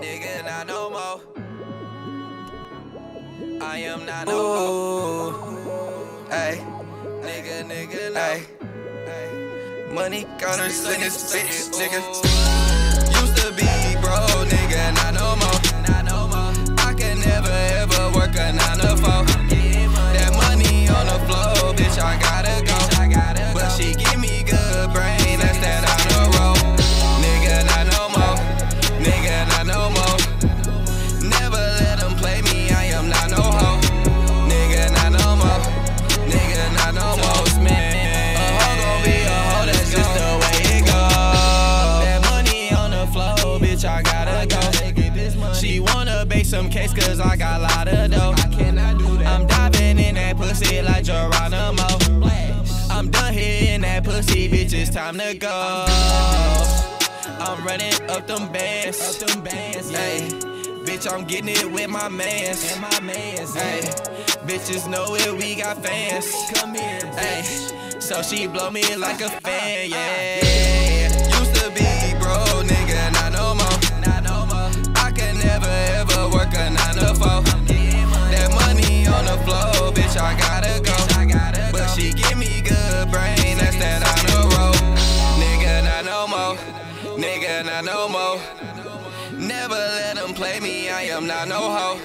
Nigga, not no more. I am not no more. Hey, nigga, nigga, no. Money gonna sling his bitch, nigga. Used to be bro, nigga, not no more. Not no more. Wanna bake some cakes, cause I got a lot of dough. I'm diving in that pussy like Geronimo. I'm done hitting that pussy, bitch, it's time to go. I'm running up them bands. Up them bands, hey. Bitch, I'm getting it with my mans. And my mans, hey. Bitches know it, we got fans. Come here, hey. So she blow me like a fan, uh, uh, yeah. Uh, she give me good brain, that's that on the road. Nigga, not no more. Nigga, not no more. Never let them play me, I am not no hoe.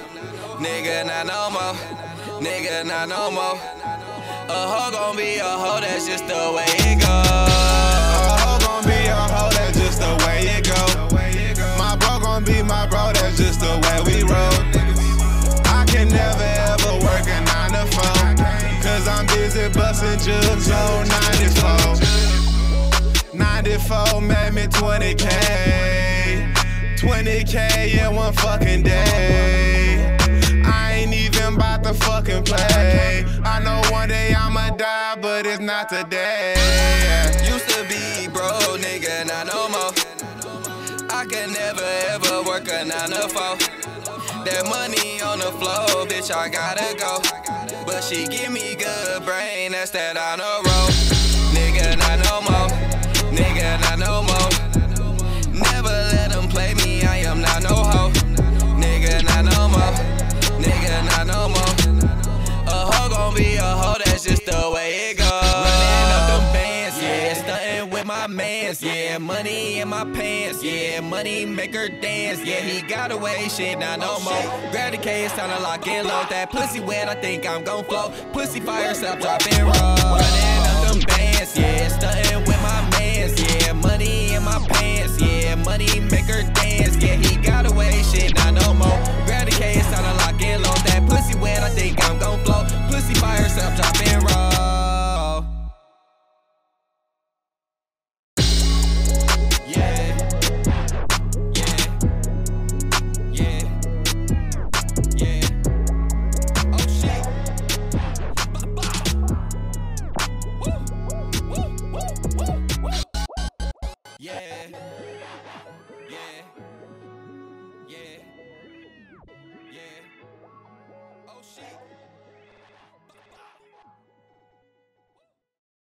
Nigga, not no more. Nigga, not no more. A hoe gon' be a hoe, that's just the way it go. Jugs on 94. 94 made me 20k. 20k in one fucking day. I ain't even about to fucking play. I know one day I'ma die, but it's not today. Used to be bro, nigga, not no more. I can never ever work a nine to four. That money on the floor, bitch, I gotta go. But she give me good brain, that's that on the road. Nigga, not no more. Nigga, not no more. My yeah. Money in my pants, yeah. Money make her dance, yeah. He got away, shit, not no oh, more. Grab the case, time to lock and load. That pussy wet, I think I'm gon' float. Pussy fire, stop, drop and roll. Running up them bands, yeah. Stunting with my mans, yeah. Money in my pants, yeah.